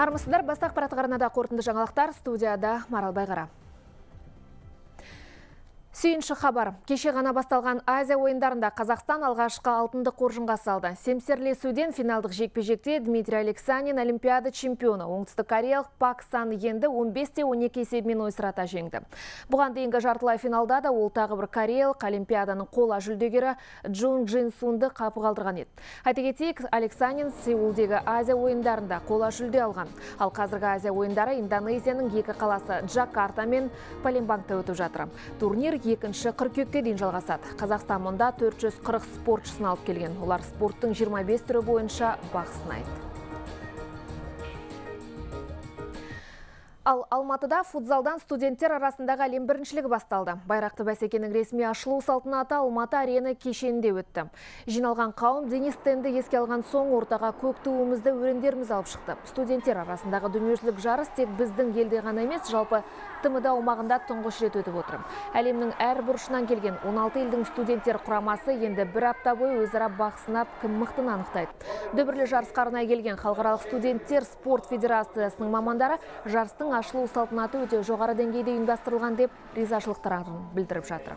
армысыздар басты ақпараттық арнада қорытынды жаңалықтар студияда марал байғара Сүйінші хабар. Кеше ғана басталған Азия ойындарында Қазақстан алғашқы алтынды қоржынға салды. Семсерлесуден финалдық жекпе-жекте Дмитрий Алексанин Олимпиада чемпионы. Оңтүстік Кореялық Пак Сан енді 15-12 есебімен ойсырата жеңді. Бұған дейінгі жартылай финалда да ол тағы бір кореялық Олимпиаданың қола жүлдегері Джун Джин Сунды қапы қалдырған еді. Айта кетейік, Алексанин Сеулдегі Азия ойындарында қола жүлде алған. Ал қазіргі Азия ойындары Индонезияның екі қаласы Джакарта мен Палембангта өтіп жатыр. Турнир екінші қыркүйекке дейін жалғасады. Қазақстан мұнда 440 спортшысын алып келген. Олар спорттың 25 түрі бойынша бақ сынайды. Ал Алматыда футзалдан студенттер арасындағы әлем біріншілігі басталды. Байрақты бәсекенің ресми ашылу салтанаты Алматы арена кешенінде өтті. Жиналған қауым Денис Тенді еске алған соң ортаға көк туымызды өрендеріміз алып шықты. Студенттер арасындағы дүниежүзілік жарыс тек біздің елде ғана емес, жалпы ТМД аумағында тұңғыш рет өтіп отыр. Әлемнің әр бұрышынан келген 16 елдің студенттер құрамасы енді бір апта бойы өзара бақ сынап кім мықтыны анықтайды. Дүбірлі жарысқа арнайы келген халықаралық студенттер спорт федерациясының мамандары жарыстың ашылу салтанаты өте жоғары деңгейде ұйымдастырылған деп ризашылықтарын білдіріп жатыр.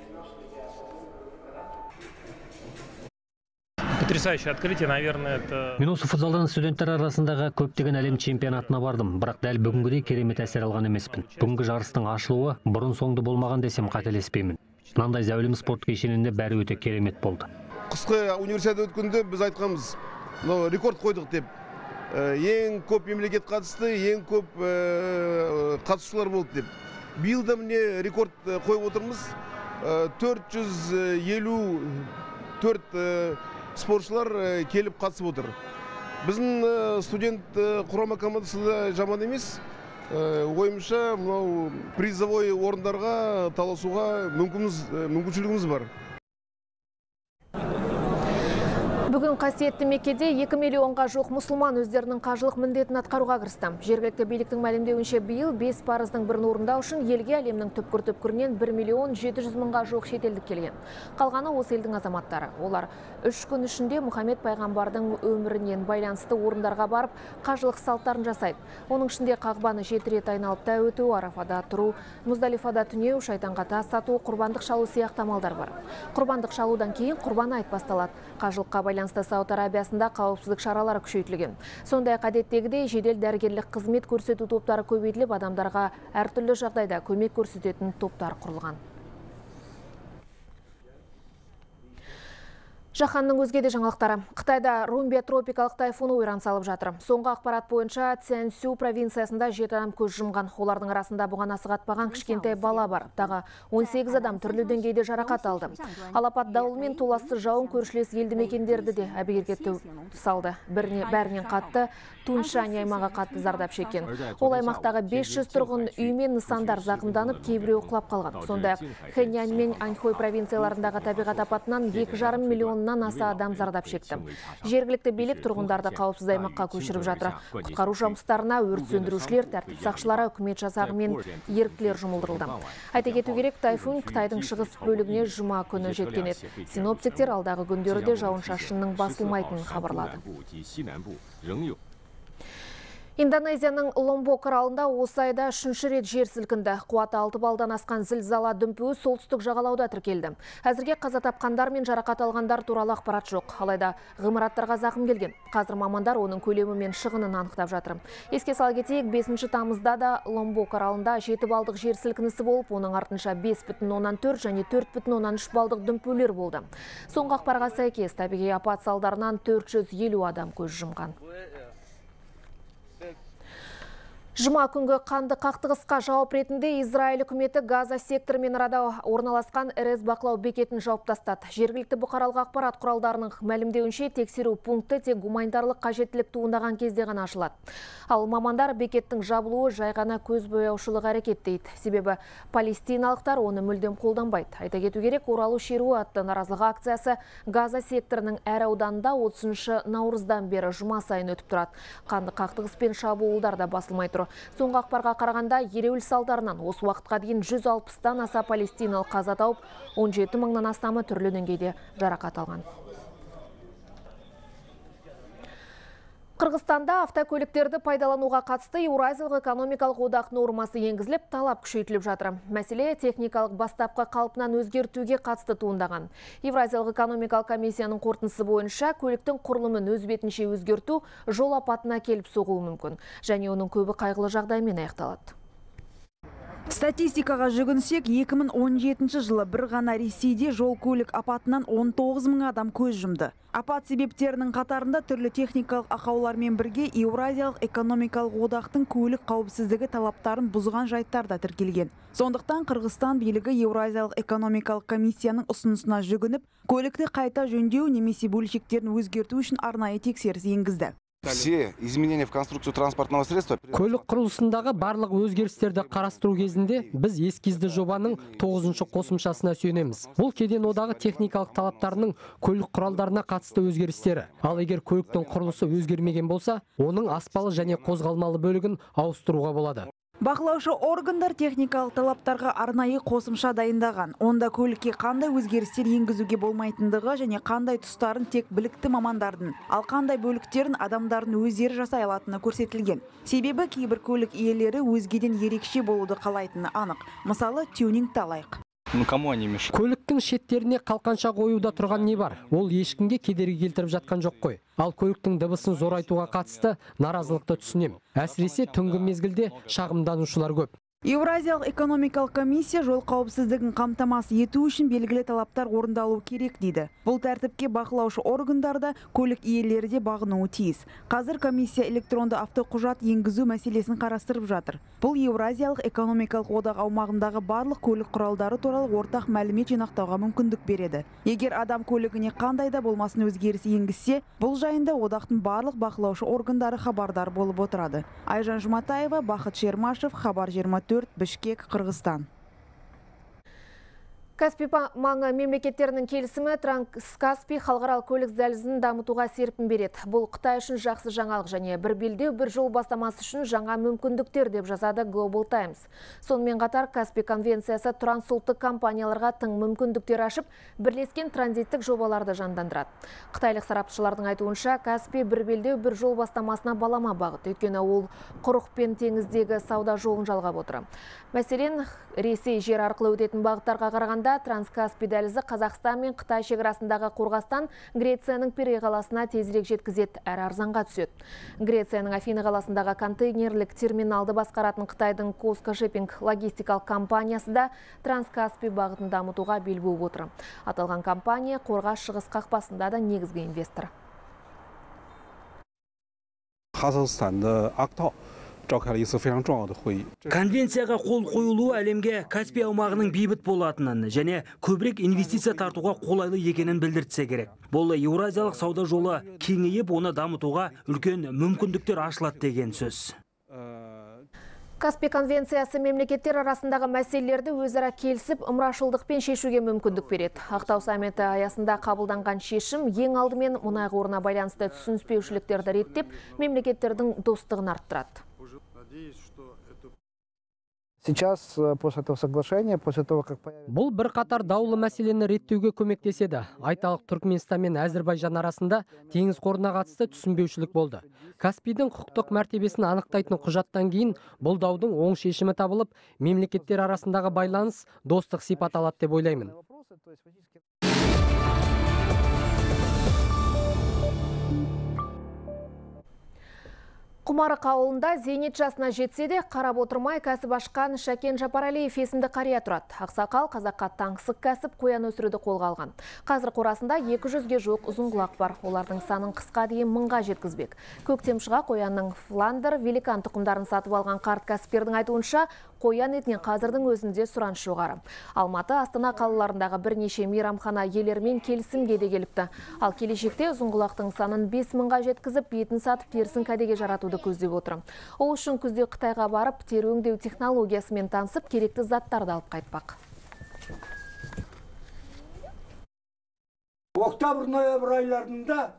Потрясающее открытие, наверное, это... Мен осы футзалдан студенттер арасындағы көптеген әлем чемпионатына бардым, бірақ дәл бүгінгідей керемет әсер алған емеспін. Бүгінгі жарыстың ашылуы бұрын соңды болмаған десем қателеспеймін. Мынандай зәулім спорт кешенінде бәрі өте керемет болды. Қысқы универсиада өткенде біз айтқанбыз, мынау рекорд қойдық деп. Ең көп мемлекет қатысты, ең көп қатысушылар болды деп. Биыл да міне рекорд қойып отырмыз. 454 спортшылар келіп қатысып отыр біздің студент құрама командасы да жаман емес ойымша мынау призовой орындарға таласуға мүмкіншілігіміз бар Бүгін қасиетті мекеде 2 миллионға жоқ мұсылман өздерінің қажылық міндетін атқаруға кірісті. Жергілікті биліктің мәлімдеуінше биыл 5 парыздың бірін орындау үшін елге әлемнің түпкір-түпкірінен 1 миллион 700 мыңға жоқ шетелдік келген. Қалғаны осы елдің азаматтары. Олар үш күн ішінде Мұхаммед пайғамбардың өмірінен байланысты орындарға барып, қажылық салттарын жасайды. Оның ішінде қағбаны жеті рет айналып та өту, Арафада тұру, Мұздалифада түнеу, шайтанға тас ату, құрбандық шалу сияқты амалдар бар. Құрбандық шалудан кейін құрбан айт басталады. Қажылыққа байланысты Сауд Арабиясында қауіпсіздік шаралары күшейтілген. Сондай әдеттегідей жедел дәрігерлік қызмет көрсету топтары көбейтіліп, адамдарға әртүрлі жағдайда көмек көрсететін топтар құрылған. Жаһанның өзге де жаңалықтары. Қытайда Румбия тропикалық тайфуны ойран салып жатыр. Соңғы ақпарат бойынша Цянсю провинциясында жеті адам көз жұмған. Олардың арасында бұған асығатпаған кішкентай бала бар. Тағы 18 адам түрлі деңгейде жарақат алды. Алапат дауыл мен толассыз жауын көршілес елді мекендерді де әбігерге салды. Біріне бәрінен қатты Туншань аймағы қатты зардап шеккен. Ол аймақтағы 500 тұрғын үй мен нысандар зақымданып, кейбіреуі құлап қалған. Сондай-ақ Хэньян мен Аньхой провинцияларындағы табиғат апатынан 2,5 миллионнан аса адам зардап шекті. Жергілікті билік тұрғындарды қауіпсіз аймаққа көшіріп жатыр. Құтқару жұмыстарына өрт сөндірушілер, тәртіп сақшылары, үкімет жасағы мен еріктілер жұмылдырылды. Айта кету керек, тайфун Қытайдың шығыс бөлігіне жұма күні жеткен еді. Синоптиктер алдағы күндері жауын шашынның басылмайтынын хабарлады. Индонезияның Ломбок аралында осы айда үшінші рет жер сілкінді. Қуаты 6 балдан асқан зілзала дүмпуі солтүстік жағалауда тіркелді. Әзірге қаза тапқандар мен жарақат алғандар туралы ақпарат жоқ. Алайда ғимараттарға зақым келген. Қазір мамандар оның көлемі мен шығынын анықтап жатыр. Еске сала кетейік, 5 тамызда да Ломбок аралында 7 балдық жер сілкінісі болып, оның артынша 5,4 және 4,3 балдық дүмпулер болды. Соңғы ақпарға сәйкес табиғи апат салдарынан 450 адам көз жұмған. Жұма күнгі қанды қақтығысқа жауап ретінде Израиль үкіметі Газа секторымен арада орналасқан РС бақылау бекетін жауып тастады. Жергілікті бұқаралық ақпарат құралдарының мәлімдеуінше тексеру пункті тек гуманитарлық қажеттілік туындаған кезде ғана ашылады. Ал мамандар бекеттің жабылуы жай ғана көз бояушылық әрекет дейді. Себебі палестиналықтар оны мүлдем қолданбайды. Айта кету керек, оралу шеруі атты наразылық акциясы Газа секторының әр ауданында 30 наурыздан бері жұма сайын өтіп тұрады. Қанды қақтығыс пен шабуылдар да басылмай тұр. Соңғы ақпарға қарағанда ереуіл салдарынан осы уақытқа дейін 160-тан аса палестиналық қаза тауып, 17 мыңнан астамы түрлі деңгейде жарақат алған. Қырғызстанда автокөліктерді пайдалануға қатысты Еуразиялық экономикалық одақ нормасы енгізіліп, талап күшейтіліп жатыр. Мәселе техникалық бастапқы қалпынан өзгертуге қатысты туындаған. Еуразиялық экономикалық комиссияның қорытындысы бойынша көліктің құрылымын өз бетінше өзгерту жол апатына келіп соғуы мүмкін. Және оның көбі қайғылы жағдаймен аяқталады. Статистикаға жүгінсек, 2017 жылы бір ғана Ресейде жол көлік апатынан 19 мың адам көз жұмды. Апат себептерінің қатарында түрлі техникалық ақаулармен бірге Еуразиялық экономикалық одақтың көлік қауіпсіздігі талаптарын бұзған жайттар да тіркелген. Сондықтан Қырғызстан билігі Еуразиялық экономикалық комиссияның ұсынысына жүгініп, көлікті қайта жөндеу немесе бөлшектерін өзгерту үшін арнайы тексеріс енгізді все изменения в конструкцию транспортного средства көлік құрылысындағы барлық өзгерістерді қарастыру кезінде біз эскизді жобаның тоғызыншы қосымшасына сүйенеміз. Бұл кеден одағы техникалық талаптарының көлік құралдарына қатысты өзгерістері. Ал егер көліктің құрылысы өзгермеген болса оның аспалы және қозғалмалы бөлігін ауыстыруға болады. Бақылаушы органдар техникалық талаптарға арнайы қосымша дайындаған. Онда көлікке қандай өзгерістер енгізуге болмайтындығы және қандай тұстарын тек білікті мамандардың, ал қандай бөліктерін адамдардың өздері жасай алатыны көрсетілген. Себебі кейбір көлік иелері өзгеден ерекше болуды қалайтыны анық. Мысалы, тюнинг алайық ну кому они мешают? Көліктің шеттеріне қалқанша қоюда тұрған не бар? Ол ешкімге кедергі келтіріп жатқан жоқ қой. Ал көліктің дыбысын зорайтуға қатысты наразылықты түсінем. әсіресе түнгі мезгілде шағымданушылар көп. Еуразиялық экономикалық комиссия жол қауіпсіздігін қамтамасыз ету үшін белгілі талаптар орындалу керек дейді. Бұл тәртіпке бақылаушы органдарда көлік иелері де бағынуы тиіс. Қазір комиссия электронды автоқұжат енгізу мәселесін қарастырып жатыр. Бұл Еуразиялық экономикалық одақ аумағындағы барлық көлік құралдары туралы ортақ мәлімет жинақтауға мүмкіндік береді. Егер адам көлігіне қандай да болмасын өзгеріс енгізсе, бұл жайында одақтың барлық бақылаушы органдары хабардар болып отырады. Айжан Жұматаева, Бақыт Шермашев, Хабар 24 төрт бішкек қырғызстан Каспий маңы мемлекеттерінің келісімі Транскаспий халықаралық көлік дәлізін дамытуға серпін береді. Бұл Қытай үшін жақсы жаңалық және бір белдеу бір жол бастамасы үшін жаңа мүмкіндіктер деп жазады Global Times. Сонымен қатар Каспий конвенциясы трансұлттық компанияларға тың мүмкіндіктер ашып, бірлескен транзиттік жобаларды жандандырады. Қытайлық сарапшылардың айтуынша Каспий бір белдеу бір жол бастамасына балама бағыт. Өйткені ол құрық пен теңіздегі сауда жолын жалғап отыр. Мәселен, Ресей жер арқылы өтетін бағыттарға қараған қарағанда транскаспий дәлізі қазақстан мен қытай шекарасындағы қорғастан грецияның пирей қаласына тезірек жеткізеді әрі арзанға түседі. Грецияның афина қаласындағы контейнерлік терминалды басқаратын қытайдың коска шеппинг логистикалық компаниясы да транскаспий бағытын дамытуға бел буып отыр. Аталған компания қорғас шығыс қақпасында да негізгі инвестор. Қазақстанды ақтау конвенцияға қол қойылуы әлемге каспий аумағының бейбіт болатынын және көбірек инвестиция тартуға қолайлы екенін білдіртсе керек. Бұл еуразиялық сауда жолы кеңейіп оны дамытуға үлкен мүмкіндіктер ашылады деген сөз. Каспий конвенциясы мемлекеттер арасындағы мәселелерді өзара келісіп, ымырашылдықпен шешуге мүмкіндік береді. Ақтау саммиті аясында қабылданған шешім ең алдымен мұнай қорына байланысты түсініспеушіліктерді реттеп, мемлекеттердің достығын арттырады. Бұл бірқатар даулы мәселені реттеуге көмектеседі. Айталық түркменстан мен әзірбайжан арасында теңіз қорына қатысты түсінбеушілік болды. Каспийдің құқықтық мәртебесін анықтайтын құжаттан кейін бұл даудың оң шешімі табылып мемлекеттер арасындағы байланыс достық сипат алады деп ойлаймын. Құмарық ауылында зейнет жасына жетсе де қарап отырмай кәсіп ашқан Шәкен Жапаралиев есімді қария тұрады. Ақсақал қазаққа таңсық кәсіп қоян өсіруді қолға алған. Қазір қорасында 200-ге жоқ ұзын бар. Олардың санын қысқа дейін мыңға жеткізбек. Көктемшіға қоянның Фландер, Великан тұқымдарын сатып алған қарт кәсіпкердің айтуынша қоян етінен қазірдің өзінде сұраныс жоғары. Алматы, Астана қалаларындағы бірнеше мейрамхана иелерімен келісімге де келіпті. Ал келешекте ұзынқұлақтың санын 5 мыңға жеткізіп, етін сатып терісін кәдеге жаратуды көздеп отыр. Ол үшін күзде Қытайға барып, тері өңдеу технологиясымен танысып, керекті заттарды алып қайтпақ. Октябрь ноябрь айларында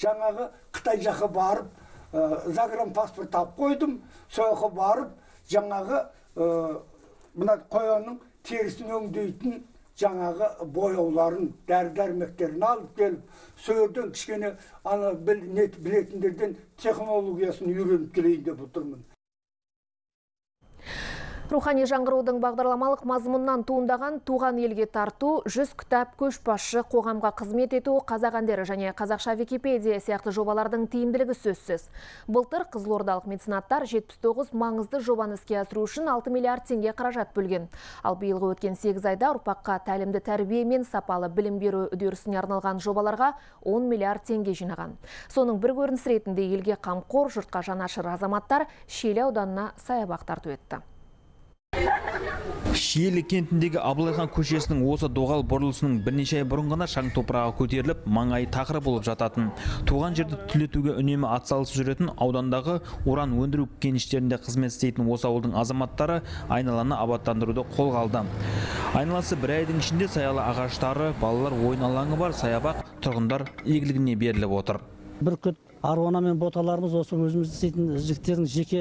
жаңағы Қытай жаққа барып, загран паспорт алып қойдым, сояққа барып жаңағы мына қоянның терісін өңдейтін жаңағы бояуларын дәрі дәрмектерін алып келіп сол жерден кішкене ана білетіндерден технологиясын үйреніп келейін деп отырмын Рухани жаңғырудың бағдарламалық мазмұннан туындаған туған елге тарту, жүз кітап көшбасшы қоғамға қызмет ету, қазақ әндері және қазақша Википедия сияқты жобалардың тиімділігі сөзсіз. Былтыр қызылордалық меценаттар 79 маңызды жобаны іске асыру үшін 6 миллиард теңге қаражат бөлген. Ал биылғы өткен 8 айда ұрпаққа тәлімді тәрбие мен сапалы білім беру үдерісіне арналған жобаларға 10 миллиард теңге жинаған. Соның бір көрініс ретінде елге қамқор, жұртқа жанашыр азаматтар Шиелі ауданына саябақ тарту етті. Шиелі кентіндегі абылайхан көшесінің осы доғал бұрылысының бірнеше ай бұрын шаң топырағы көтеріліп маңайы тақыр болып жататын. Туған жерді түлетуге үнемі атсалысып жүретін аудандағы уран өндіру кеніштерінде қызмет істейтін осы ауылдың азаматтары айналаны абаттандыруды қолға алды. Айналасы бір айдың ішінде саялы ағаштары балалар ойын алаңы бар саябақ тұрғындар игілігіне беріліп отыр. Бүркіт аруана мен боталарымыз осы өзіміз істейтін жігіттердің жеке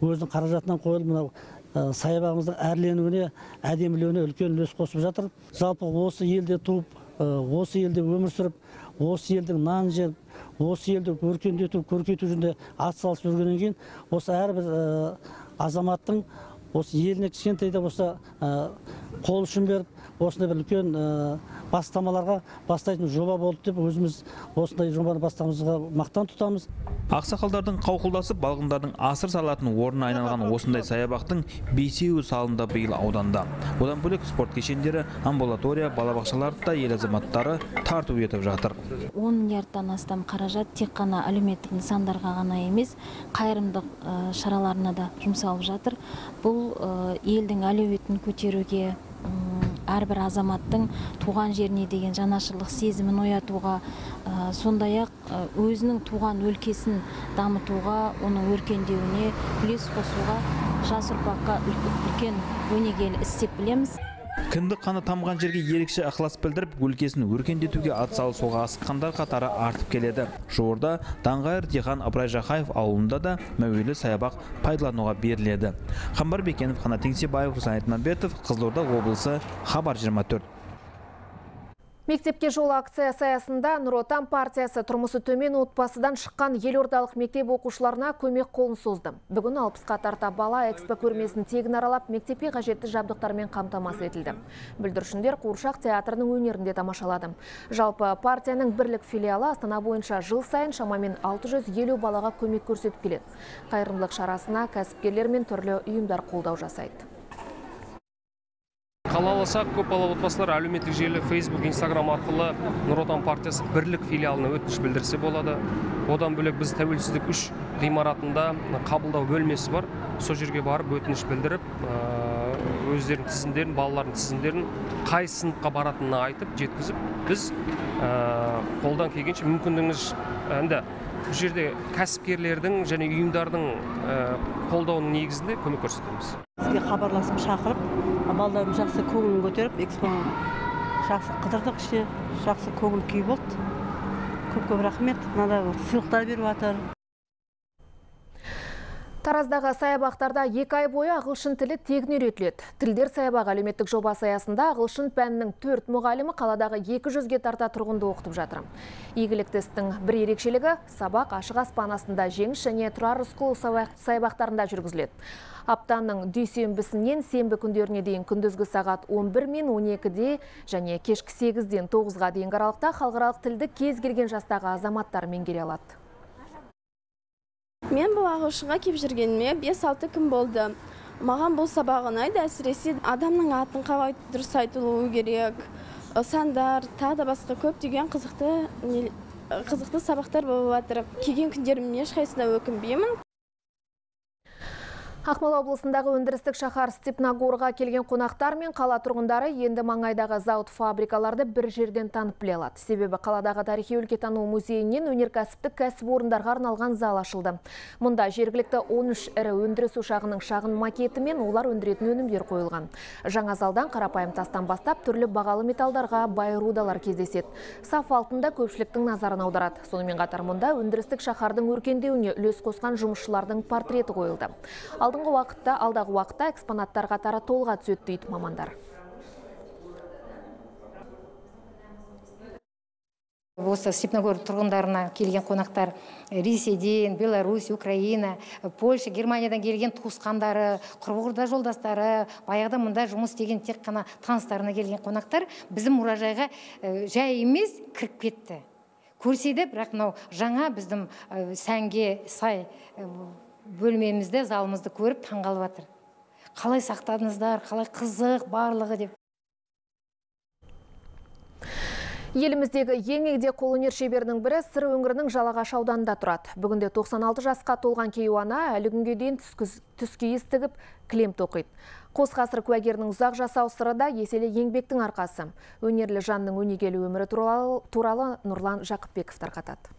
өзінің қаражатынан қойылып мынау саябағымыздың әрленуіне әдеміленуіне үлкен үлес қосып жатыр. Жалпы осы елде туып осы елде өмір сүріп осы елдің нанын жеп осы елді өркендету көркейту жөнінде атсалысып жүргеннен кейін осы әрбір азаматтың осы еліне кішкентай да болса қол ұшын беріп осындай бір үлкен бастамаларға бастайтын жоба болды деп өзіміз осындай жобаны бастағанымызға мақтан тұтамыз. Ақсақалдардың қауқылдасып балғындардың асыр салатын орнына айналған осындай саябақтың бесеуі салынды биыл ауданда. Одан бөлек спорт кешендері амбулатория балабақшаларды да ел азаматтары тарту етіп жатыр. Он миллиардтан астам қаражат тек қана әлеуметтік нысандарға ғана емес қайырымдық шараларына да жұмсалып жатыр. Бұл елдің әлеуетін көтеруге әрбір азаматтың туған жеріне деген жанашырлық сезімін оятуға сондай ақ өзінің туған өлкесін дамытуға оның өркендеуіне үлес қосуға жас ұрпаққа үлкен өнегелі іс деп білеміз. Кіндік қаны тамған жерге ерекше ықылас білдіріп өлкесін өркендетуге атсалысуға асыққандар қатары артып келеді. Жуырда даңғайыр диқан ыбырай жақаев ауылында да мәуелі саябақ пайдалануға беріледі. Қамбар бекенов қанат еңсебаев руслан айтмамбетов қызылорда облысы хабар 24 Мектепке жол акциясы аясында Нұр Отан партиясы тұрмысы төмен отбасыдан шыққан елордалық мектеп оқушыларына көмек қолын созды. Бүгін 60-қа тарта бала экспо көрмесін тегін аралап, мектепке қажетті жабдықтармен қамтамасыз етілді. Бүлдіршіндер Қуыршақ театрының өнерінде тамашалады. Жалпы партияның бірлік филиалы Астана бойынша жыл сайын шамамен 650 балаға көмек көрсетіп келеді. Қайырымдылық шарасына кәсіпкерлер мен түрлі ұйымдар қолдау жасайды қалаласақ көпбалалы отбасылар әлеуметтік желі фейсбук инстаграм арқылы нұр отан партиясы бірлік филиалына өтініш білдірсе болады. Одан бөлек біз тәуелсіздік үш ғимаратында қабылдау бөлмесі бар. Сол жерге барып өтініш білдіріп өздерінің тізімдерін балалардың тізімдерін қай сыныпқа баратынын айтып жеткізіп біз қолдан келгенше мүмкіндігіңіз енді бұл жерде кәсіпкерлердің және ұйымдардың қолдауының негізінде көмек көрсетеміз. Сізге хабарласып шақырып балдарым жақсы көңілін көтеріп экспоны жақсы қыдырдық іште жақсы көңіл күй болды. Көп көп рахмет. Мынада сыйлықтар беріп жатыр. Тараздағы саябақтарда екі ай бойы ағылшын тілі тегін үйретіледі. Тілдер саябақ әлеуметтік жобасы аясында ағылшын пәнінің төрт мұғалімі қаладағы 200-ге тарта тұрғынды оқытып жатыр. Игілікті істің бір ерекшелігі сабақ ашық аспан астында жеңіс және тұрар рысқұлов саябақтарында жүргізіледі. Аптаның дүйсенбісінен сенбі күндеріне дейін күндізгі сағат 11 мен 12-де және кешкі 8-ден 9-ға дейінгі аралықта халықаралық тілді кез келген жастағы азаматтар меңгере алады мен бұл ағылшынға келіп жүргеніме 5-6 күн болды. Маған бұл сабақ ұнайды әсіресе адамның атын қалай дұрыс айтылуы керек. Сандар тағы да басқа көптеген қызықты қызықты сабақтар болып жатыр. Келген күндерімнің ешқайсысына өкінбеймін. Ақмола облысындағы өндірістік шаһар Степногорға келген қонақтар мен қала тұрғындары енді маңайдағы зауыт фабрикаларды бір жерден танып біле алады. Себебі қаладағы тарихи өлкетану музейінен өнеркәсіптік кәсіпорындарға арналған зал ашылды. Мұнда жергілікті 13 ірі өндіріс ошағының шағын макеті мен олар өндіретін өнімдер қойылған. Жаңа залдан қарапайым тастан бастап түрлі бағалы металдарға бай рудалар кездеседі. Саф алтында көпшіліктің назарын аударады. Сонымен қатар мұнда өндірістік шаһардың өркендеуіне үлес қосқан жұмысшылардың портреті қойылды алдыңғы уақытта алдағы уақытта экспонаттар қатары толға түседі дейді мамандар. Осы степногор тұрғындарына келген қонақтар ресейден беларусь украина польша германиядан келген туысқандары құрбы жолдастары баяғыда мұнда жұмыс істеген тек қана таныстарына келген қонақтар біздің мұражайға э, жай емес кіріп кетті. Көрседі бірақ мынау жаңа біздің э, сәнге сай э, бөлмемізді залымызды көріп таңғалып жатыр қалай сақтадыңыздар қалай қызық барлығы деп Еліміздегі ең егде қолөнер шеберінің бірі Сыр өңірінің Жалағаш ауданында тұрады. Бүгінде 96 жасқа толған кейуана әлі күнге дейін түскейіз тігіп кілем тоқиды. Қос ғасыр куәгерінің ұзақ жасау сыры да еселі еңбектің арқасы. Өнерлі жанның өнегелі өмірі туралы, туралы Нұрлан Жақыпбеков тарқатады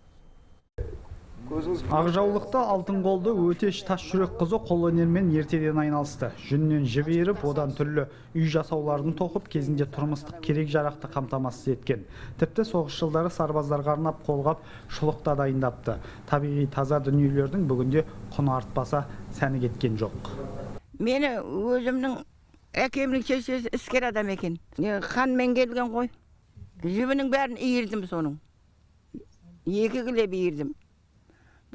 ақжаулықты алтын қолды өтеш тас жүрек қызы қолөнермен ертеден айналысты. Жүннен жіп одан түрлі үй жасауларын тоқып кезінде тұрмыстық керек жарақты қамтамасыз еткен. Тіпті соғыс жылдары сарбаздарға арнап қолғап шұлық та дайындапты. Табиғи таза дүниелердің бүгінде құны артпаса сәні кеткен жоқ. Мені өзімнің әкемнің шешесі іскер адам екен. Ханмен келген ғой. Жібінің бәрін иірдім соның. Екі кілеп иірдім.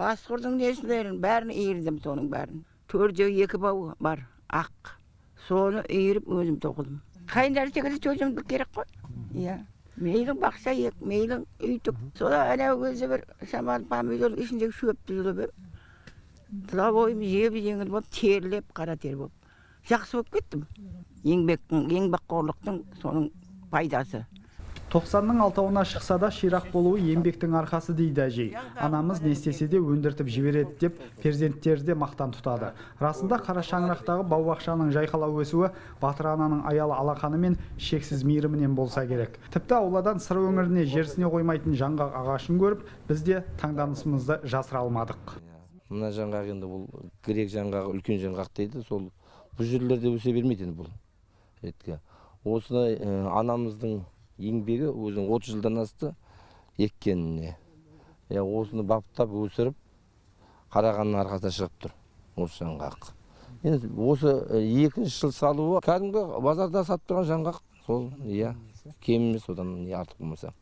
Басқұрдың несілерін бәрін иірдім соның бәрін. Төрде екі бау бар ақ. Соны иіріп өзім тоқыдым қай нәрсеге де төзімділік керек қой. Иә. Мейлі бақша ек мейлі үй тік содан анау кезде бір шамалы помидордың ішіндегі шөпті жұлып тұла бойым жеп жеңіл болып терілеп қара тер болып жақсы болып кеттім. Еңбектің еңбекқорлықтың соның пайдасы. Тоқсанның алтауына шықса да ширақ болуы еңбектің арқасы дейді әжей. Анамыз не істесе де өндіртіп жібереді деп перзенттері де мақтан тұтады. Расында қара шаңырақтағы бау бақшаның жайқала өсуі батыр ананың аялы алақаны мен шексіз мейірімінен болса керек. Тіпті ауладан сыр өңіріне жерсіне қоймайтын жаңғақ ағашын көріп біз де таңданысымызды жасыра алмадық. Мына жаңғақ енді бұл грек жаңғағы үлкен жаңғақ дейді сол бұл жерлерде өсе бермейді енді бұл осыны анамыздың еңбегі өзінің отыз жылдан асты еккеніне. Иә осыны баптап өсіріп қарағанның арқасында шығып тұр осы жаңғақ. Енді осы екінші жыл салуы кәдімгі базарда сатып тұрған жаңғақ сол иә кем емес одан артық болмаса.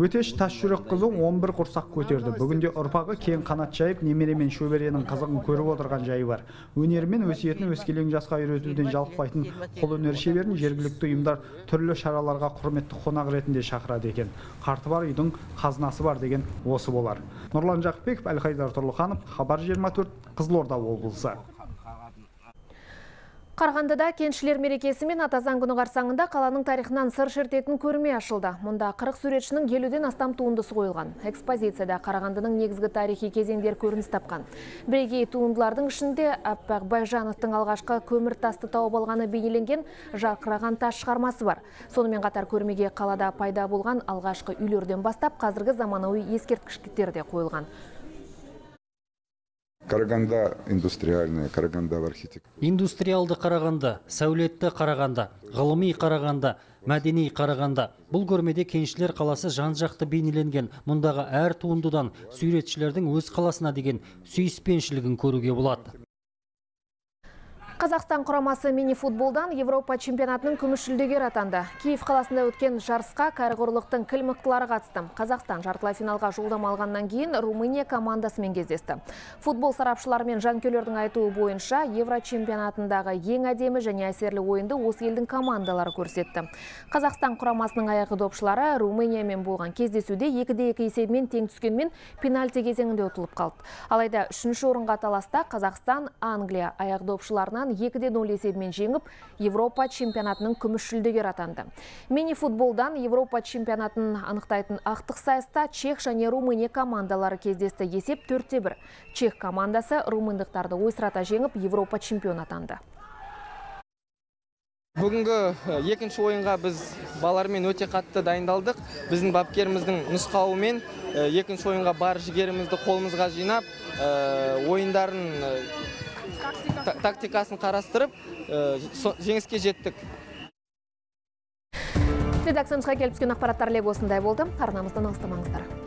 Өтеш тас жүрек қызы 11 құрсақ көтерді. Бүгінде ұрпағы кең қанат жайып немере мен шөберенің қызығын көріп отырған жайы бар. Өнері мен өсиетін өскелең жасқа үйретуден жалықпайтын қолөнер шеберін жергілікті ұйымдар түрлі шараларға құрметті қонақ ретінде шақырады екен. Қарты бар үйдің қазынасы бар деген осы болар. Нұрлан жақыпбеков әлхайдар тұрлыханов хабар 24 қызылорда облысы. Қарғандыда кеншілер мерекесі мен атазан күні қарсаңында қаланың тарихынан сыр шертетін көрме ашылды. Мұнда 40 суретшінің елуден астам туындысы қойылған. Экспозицияда Қарағандының негізгі тарихи кезеңдер көрініс тапқан. Бірегей туындылардың ішінде Аппақ Байжановтың алғашқы көмір тасты тауып алғаны бейнеленген жарқыраған тас шығармасы бар. Сонымен қатар көрмеге қалада пайда болған алғашқы үйлерден бастап қазіргі заманауи ескерткіштер де қойылған. Қарағанда индустриальная, Қарағанда архитектура. Индустриалды Қарағанды, сәулетті Қарағанды, ғылыми Қарағанды, мәдени Қарағанды. Бұл көрмеде кеншілер қаласы жан-жақты бейнеленген. Мұндағы әр туындыдан суретшілердің өз қаласына деген сүйіспеншілігін көруге болады. Қазақстан құрамасы мини-футболдан Европа чемпионатының күміс жүлдегері атанды. Киев қаласында өткен жарысқа кәрі құрлықтың кіл мықтылары қатысты. Қазақстан жартылай финалға жолдама алғаннан кейін Румыния командасымен кездесті. Футбол сарапшылары мен жанкүйерлердің айтуы бойынша Евро чемпионатындағы ең әдемі және әсерлі ойынды осы елдің командалары көрсетті. Қазақстан құрамасының аяғы допшылары Румыниямен болған кездесуде 2-2 есебімен тең түскенмен пенальти кезеңінде ұтылып қалды. Алайда үшінші орынға таласта Қазақстан Англия аяқ допшыларынан 2-де 0 есебімен жеңіп, Европа чемпионатының күміс жүлдегер атанды. Мини футболдан Европа чемпионатын анықтайтын ақтық сайыста Чех және Румыния командалары кездесті есеп 4-1. Чех командасы румындықтарды ойсырата жеңіп, Европа чемпион атанды. Бүгінгі екінші ойынға біз балармен өте қатты дайындалдық. Біздің бапкеріміздің нұсқауымен екінші ойынға бар жігерімізді қолымызға жинап, ойындарын тактикасын қарастырып жеңіске жеттік. Редакциямызға келіп түскен ақпараттар леп осындай болды. Арнамыздан алыстамаңыздар.